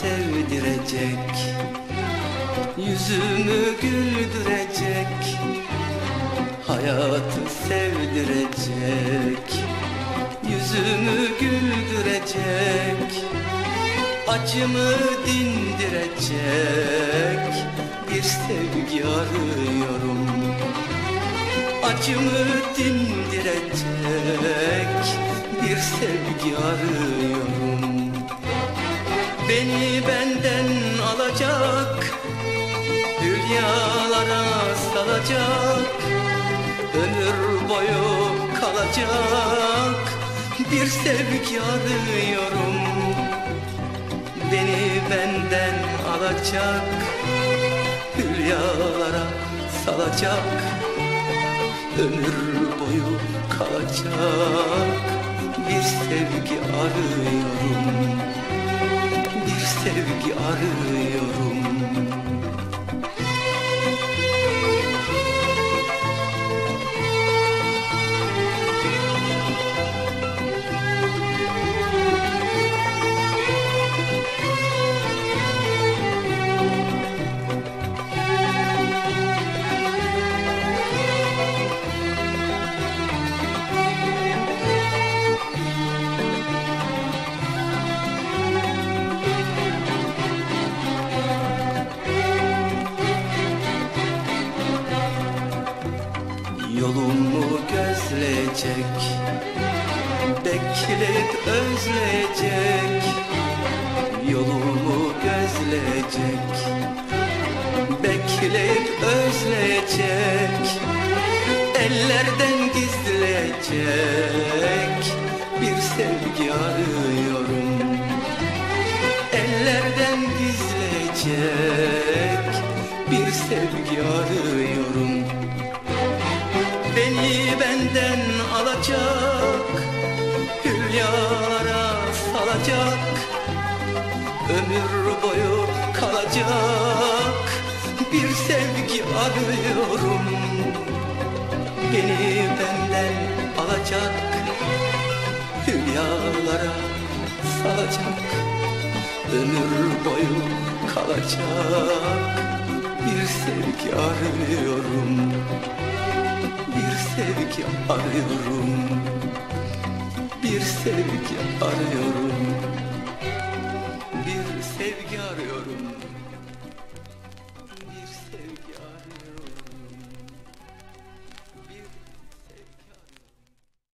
sevdirecek Yüzümü güldürecek Hayatı sevdirecek Yüzümü güldürecek Acımı dindirecek Bir sevgi arıyorum. Acımı dindirecek Bir sevgi arıyorum Beni benden alacak. Dünyalara salacak Ömür boyu kalacak. Bir sevgi arıyorum. Beni benden alacak. Hülyalara salacak Ömür boyu kalacak. Bir sevgi arıyorum arıyorum Yolumu gözleyecek Bekleyip özleyecek. Yolumu gözleyecek Bekleyip özleyecek. Ellerden gizleyecek Bir sevgi arıyorum. Ellerden gizleyecek Bir sevgi arıyorum benden alacak Hülyalara salacak. Ömür boyu kalacak Bir sevgi arıyorum. Beni benden alacak Hülyalara salacak. Ömür boyu kalacak sevgi arıyorum. Bir sevgi arıyorum. Bir sevgi arıyorum. Bir sevgi arıyorum.